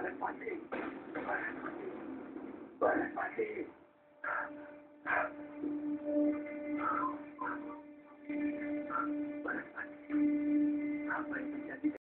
I left my teeth. I left my teeth. I left my teeth.